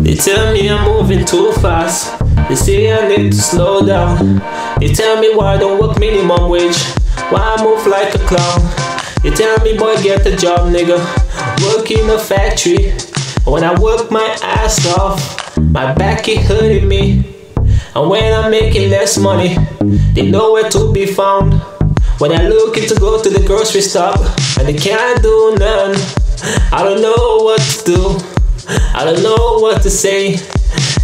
They tell me I'm moving too fast. They say I need to slow down. They tell me why I don't work minimum wage. Why I move like a clown. They tell me boy get a job nigga. Work in a factory. When I work my ass off, my back is hurting me. And when I'm making less money, they know where to be found. When I looking to go to the grocery store and they can't do none, I don't know what to do. I don't know what to say.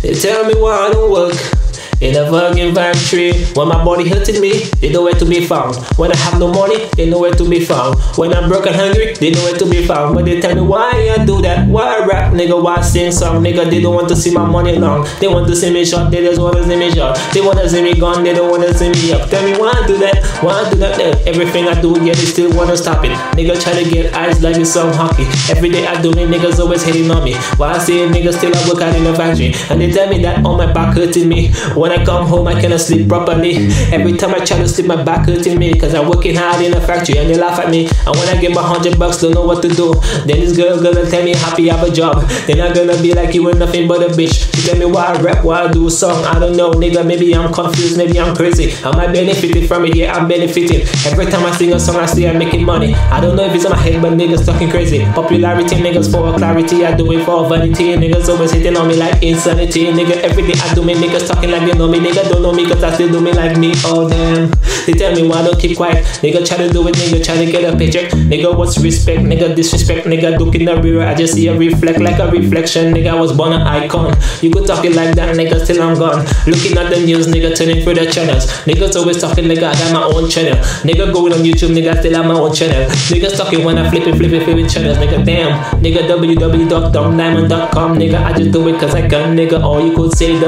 They tell me why I don't work. In a fucking factory, when my body hurting me, they know where to be found. When I have no money, they know where to be found. When I'm broke and hungry, they know where to be found. But they tell me why I do that, why I rap, nigga, why I sing song, nigga. They don't want to see my money long. They want to see me short, they just want to see me short. They want to see me gone, they don't want to see me up. Tell me why I do that, why I do that. Everything I do, yeah, they still want to stop it. Nigga try to get eyes like it's some hockey. Every day I do it, niggas always hating on me. Why I say niggas still I work out in the factory, and they tell me that on my back hurting me. When I come home, I cannot sleep properly. Every time I try to sleep, my back hurting me. Cause I'm working hard in the factory and they laugh at me. And when I get my hundred bucks, don't know what to do. Then this girl gonna tell me happy I have a job. Then I'm gonna be like you ain't nothing but a bitch. She tell me why I rap, why I do a song. I don't know, nigga. Maybe I'm confused, maybe I'm crazy. Am I benefiting from it? Yeah, I'm benefiting. Every time I sing a song, I see I'm making money. I don't know if it's in my head, but niggas talking crazy. Popularity, niggas for clarity. I do it for vanity. Niggas always hitting on me like insanity. Nigga, every day I do me. Niggas talking like they know me. Nigga don't know me cause I still do me like me. Oh damn. They tell me why don't keep quiet. Nigga try to do it, nigga try to get a paycheck. Nigga what's respect? Nigga disrespect. Nigga look in the mirror, I just see a reflect like a reflection. Nigga I was born an icon. You could talk it like that, nigga till I'm gone. Looking at the news, nigga turning through the channels. Niggas always talking, nigga I got my own channel. Nigga going on YouTube, nigga still have my own channel. Niggas talking when I flip it, flip it, flip it channels. Nigga damn. Nigga www.youngdiamond.com. Nigga I just do it cause I can, nigga. Or you could say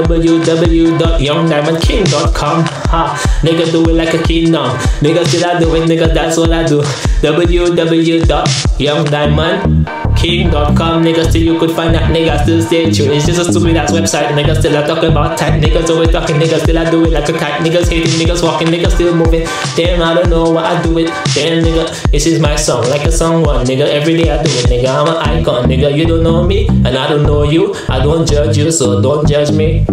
www.youngdiamondking.com. Ha, nigga do it like a king now. Nigga still I do it, nigga that's what I do. www.youngdiamondking.com. Nigga still you could find that nigga still stay true. It's just a stupid ass website. Nigga still I talk about tight. Niggas always talking. Nigga still I do it like a kite. Niggas hating. Niggas walking. Niggas still moving. Damn I don't know why I do it. Damn nigga, this is my song like a song one. Nigga every day I do it. Nigga I'm an icon. Nigga you don't know me and I don't know you. I don't judge you so don't judge me.